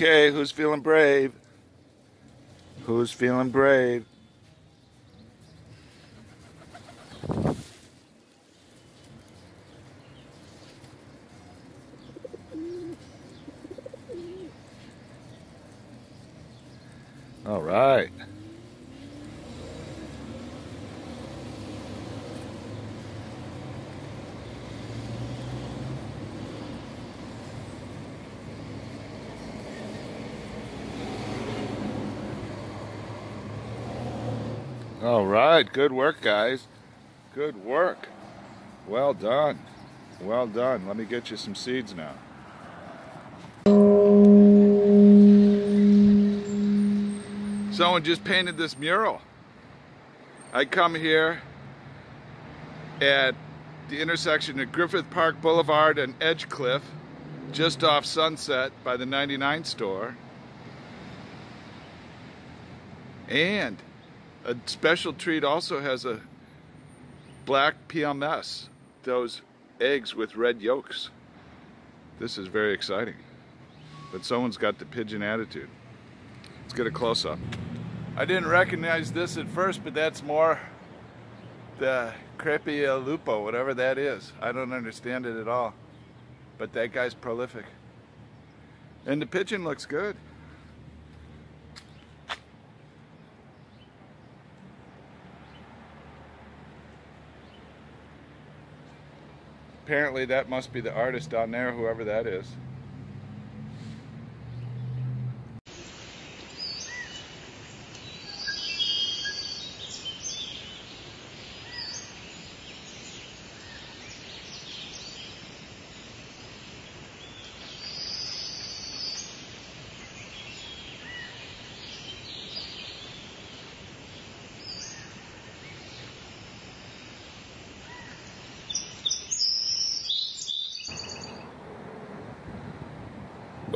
Okay, who's feeling brave? Who's feeling brave? All right. All right, good work, guys. Good work. Well done. Well done. Let me get you some seeds now. Someone just painted this mural. I come here at the intersection of Griffith Park Boulevard and Edgecliffe, just off Sunset by the 99 store. And a special treat also has a black PMS, those eggs with red yolks. This is very exciting. But someone's got the pigeon attitude. Let's get a close up. I didn't recognize this at first, but that's more the Crepea lupo, whatever that is. I don't understand it at all. But that guy's prolific. And the pigeon looks good. Apparently that must be the artist down there, whoever that is.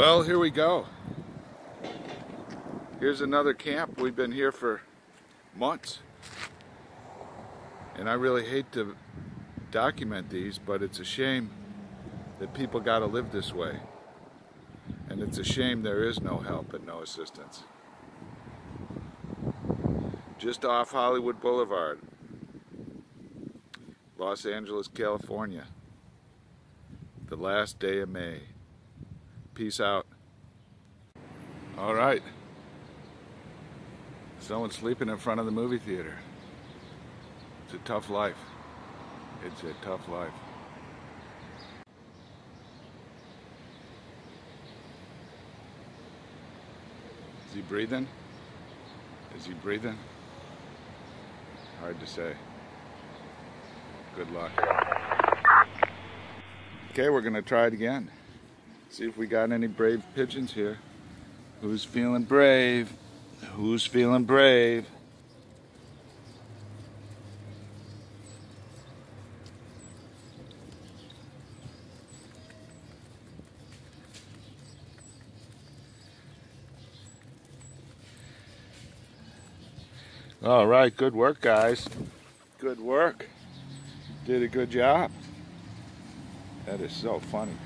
Well, here we go. Here's another camp. We've been here for months. And I really hate to document these, but it's a shame that people got to live this way. And it's a shame there is no help and no assistance. Just off Hollywood Boulevard, Los Angeles, California. The last day of May. Peace out. All right. Someone's sleeping in front of the movie theater. It's a tough life. It's a tough life. Is he breathing? Is he breathing? Hard to say. Good luck. Okay, we're going to try it again. See if we got any brave pigeons here. Who's feeling brave? Who's feeling brave? All right, good work, guys. Good work. Did a good job. That is so funny.